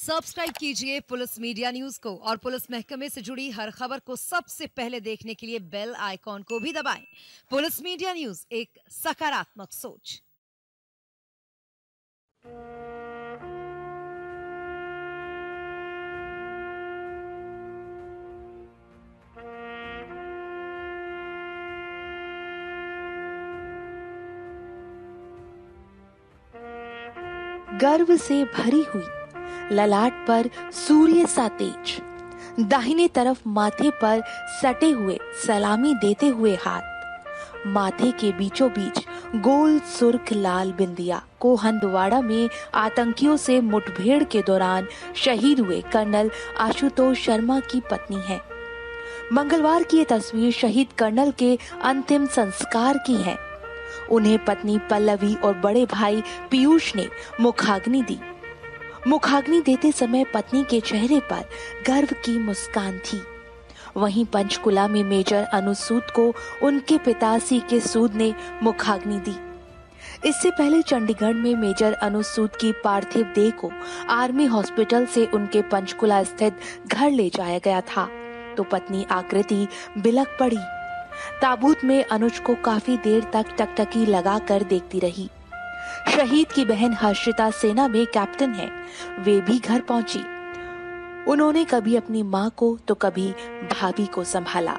Subscribe कीजिए police media news को और पुलिस महकमे से जुड़ी हर खबर को सबसे पहले देखने के लिए बेल आइकॉन को भी दबाएँ। पुलिस मीडिया न्यूज़, एक सकारात्मक सोच गर्व से भरी हुई ललाट पर सूर्य सा तेज। दाहिने तरफ़ माथे पर सटे हुए सलामी देते हुए हाथ। माथे के बीचों बीच गोल सुर्ख लाल बिंदिया को हंदवाड़ा में आतंकियों से मुठभेड़ के दौरान शहीद हुए कर्नल आशुतोष शर्मा की पत्नी है। मंगलवार की ये तस्वीर शहीद कर्नल के अंतिम संस्कार की है। उन्हें पत्नी पल्लवी और बड़े भाई पीयूष ने मुखाग्नि दी। मुखाग्नि देते समय पत्नी के चेहरे पर गर्व की मुस्कान थी। वहीं पंचकुला में मेजर अनुसूद को उनके पिता सी के सूद ने मुखाग्नि दी। इससे पहले चंडीगढ़ में मेजर अनुसूद की पार्थिव देह को आर्मी हॉस्पिटल से उनके पंचकुला स्थित घर ले जाया गया था। तो पत्नी आकृति बिलक पड़ी। ताबूत में अनुज को काफ़ी देर तक टकटकी लगाकर देखती रही। शहीद की बहन हर्षिता सेना में कैप्टन है। वे भी घर पहुँची। उन्होंने कभी अपनी माँ को तो कभी भाभी को संभाला।